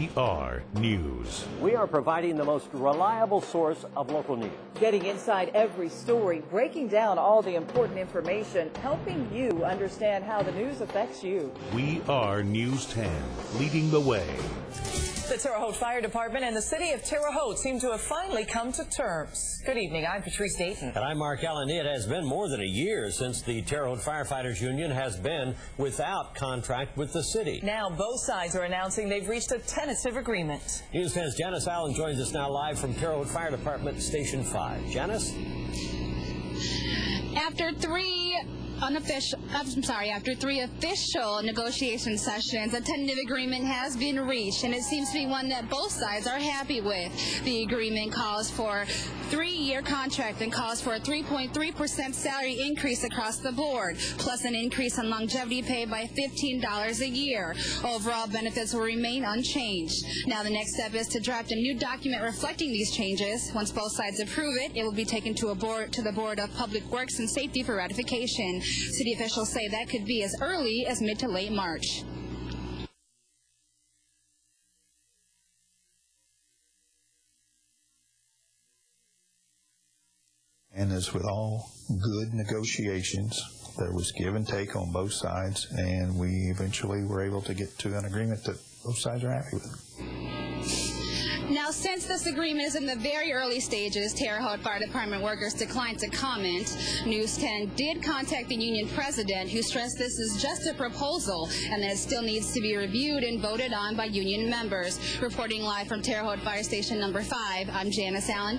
We are news. We are providing the most reliable source of local news. Getting inside every story, breaking down all the important information, helping you understand how the news affects you. We are News 10, leading the way. The Terre Haute Fire Department and the city of Terre Haute seem to have finally come to terms. Good evening. I'm Patrice Dayton. And I'm Mark Allen. It has been more than a year since the Terre Haute Firefighters Union has been without contract with the city. Now both sides are announcing they've reached a tentative agreement. News 10's Janice Allen joins us now live from Terre Haute Fire Department Station 5. Janice? After three unofficial, I'm sorry, after three official negotiation sessions, a tentative agreement has been reached, and it seems to be one that both sides are happy with. The agreement calls for three-year contract and calls for a 3.3% salary increase across the board, plus an increase in longevity pay by $15 a year. Overall benefits will remain unchanged. Now the next step is to draft a new document reflecting these changes. Once both sides approve it, it will be taken to a board to the Board of Public Works and Safety for ratification. City officials say that could be as early as mid to late March. And as with all good negotiations, there was give and take on both sides, and we eventually were able to get to an agreement that both sides are happy with. Now, since this agreement is in the very early stages, Terre Haute Fire Department workers declined to comment. News 10 did contact the union president, who stressed this is just a proposal and that it still needs to be reviewed and voted on by union members. Reporting live from Terre Haute Fire Station number 5, I'm Janice Allen.